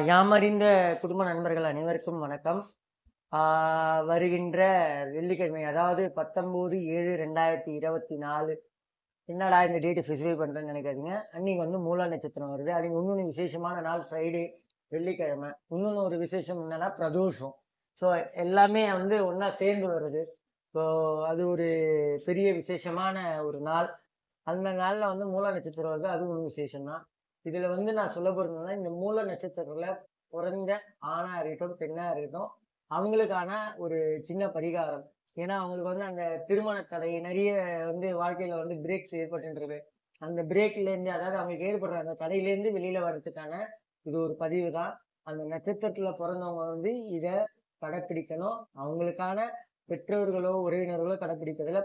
யாமறிந்த குடும்ப நண்பர்கள் அனைவருக்கும் வணக்கம். வருகின்ற வெள்ளிக்கிழமை அதாவது பத்தொம்போது ஏழு ரெண்டாயிரத்தி இருபத்தி நாலு. என்னடா இந்த டேட்டு ஸ்பெசிஃபை பண்ணுறேன்னு நினைக்காதீங்க. அன்னைக்கு வந்து மூல நட்சத்திரம் வருது. அது இன்னொன்று விசேஷமான நாள் ஃப்ரைடே வெள்ளிக்கிழமை. இன்னொன்று ஒரு விசேஷம் என்னன்னா பிரதோஷம். ஸோ எல்லாமே வந்து ஒன்றா சேர்ந்து வருது. ஸோ அது ஒரு பெரிய விசேஷமான ஒரு நாள். அந்த நாளில் வந்து மூல நட்சத்திரம் வருது. அது ஒரு விசேஷம் தான் இதில் வந்து நான் சொல்ல போறதுனா இந்த மூல நட்சத்திரத்துல பிறந்த ஆணாக இருக்கட்டும் பெண்ணா இருக்கட்டும் அவங்களுக்கான ஒரு சின்ன பரிகாரம். ஏன்னா அவங்களுக்கு வந்து அந்த திருமண தடை நிறைய வந்து வாழ்க்கையில் வந்து பிரேக்ஸ் ஏற்பட்டுருக்கு அந்த பிரேக்லேருந்து அதாவது அவங்களுக்கு ஏற்படுற அந்த தடையிலேருந்து வெளியில் வர்றதுக்கான இது ஒரு பதிவு தான். அந்த நட்சத்திரத்தில் பிறந்தவங்க வந்து இதை கடைப்பிடிக்கணும். அவங்களுக்கான பெற்றோர்களோ உறவினர்களோ கடைப்பிடிக்கிறதுல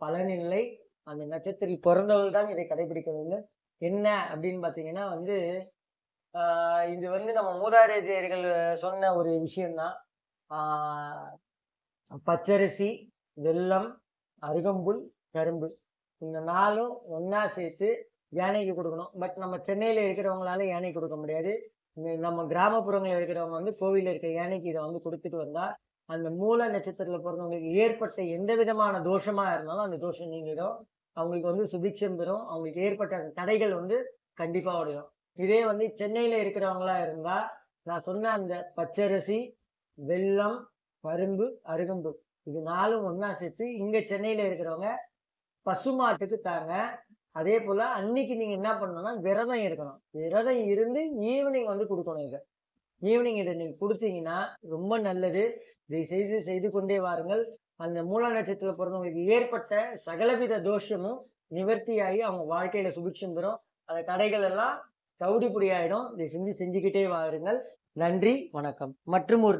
பலனில்லை அந்த நட்சத்திரத்தில் பிறந்தவர்கள் தான் இதை கடைபிடிக்க வேண்டும் என்ன அப்படின்னு பார்த்தீங்கன்னா வந்து இது வந்து நம்ம மூதாதையர்கள் சொன்ன ஒரு விஷயம்தான். பச்சரிசி வெல்லம் அருகம்புல் கரும்பு. இந்த நாளும் ஒன்றா சேர்த்து யானைக்கு கொடுக்கணும். பட் நம்ம சென்னையில் இருக்கிறவங்களால யானைக்கு கொடுக்க முடியாது. இந்த நம்ம கிராமப்புறங்களில் இருக்கிறவங்க வந்து கோவிலில் இருக்க யானைக்கு இதை வந்து கொடுத்துட்டு வந்தால் அந்த மூல நட்சத்திரத்தில் பிறந்தவங்களுக்கு ஏற்பட்ட எந்த விதமான தோஷமாக இருந்தாலும் அந்த தோஷம் நீங்கிடும். அவங்களுக்கு வந்து சுபிக்ஷம் பெறும். அவங்களுக்கு ஏற்பட்ட அந்த தடைகள் வந்து கண்டிப்பாக உடையும் இதே வந்து சென்னையில இருக்கிறவங்களா இருந்தா நான் சொன்ன அந்த பச்சரிசி வெல்லம் கரும்பு அருகம்பு இது நாலும் ஒன்றா சேர்த்து இங்க சென்னையில இருக்கிறவங்க பசுமாட்டுக்கு தாங்க. அதே போல அன்னைக்கு நீங்க என்ன பண்ணணும்னா விரதம் இருக்கணும். விரதம் இருந்து ஈவினிங் வந்து கொடுக்கணும் இதை. ஈவினிங் இதை நீங்கள் கொடுத்தீங்கன்னா ரொம்ப நல்லது. இதை செய்து செய்து கொண்டே வாருங்கள். அந்த மூலா நட்சத்திரத்தில் பிறந்தவங்களுக்கு ஏற்பட்ட சகலவித தோஷமும் நிவர்த்தியாகி அவங்க வாழ்க்கையில சுபிக்ஷம் பெறும். அந்த தடைகள் எல்லாம் தவிடுபுடி ஆயிடும் இதை செஞ்சு செஞ்சுக்கிட்டே வாருங்கள். நன்றி வணக்கம். மற்றும் ஒரு